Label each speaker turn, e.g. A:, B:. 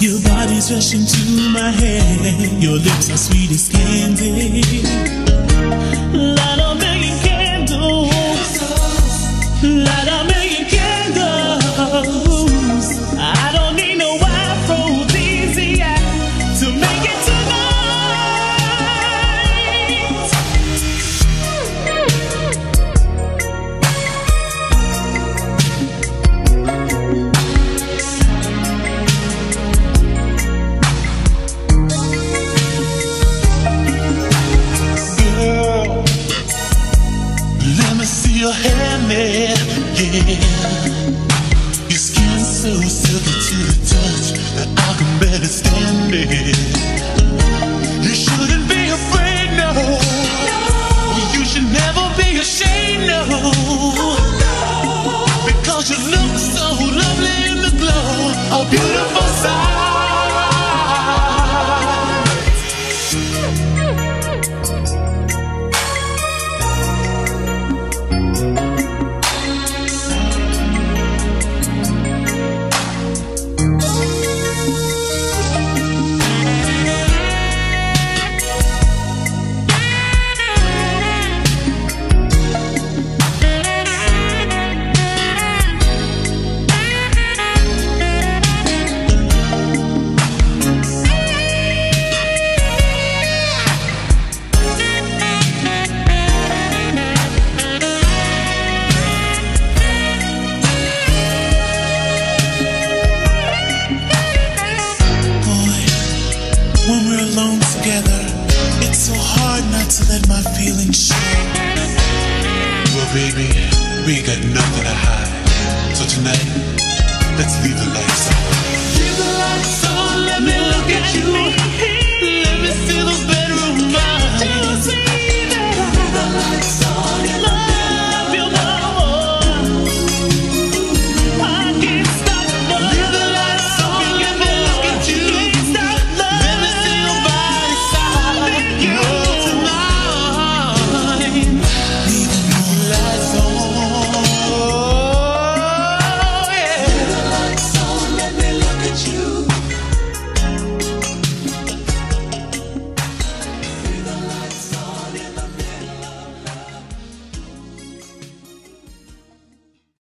A: Your body's rushing to my head. Your lips are sweet as candy. Your skin so silky to the touch that I can barely stand it. You shouldn't be afraid, no. You should never be ashamed, oh, no. Because you look so lovely in the glow, a beautiful my.
B: Well, baby, we ain't got nothing to hide. So tonight, let's leave the lights on.
A: Leave the lights on, let me look at you.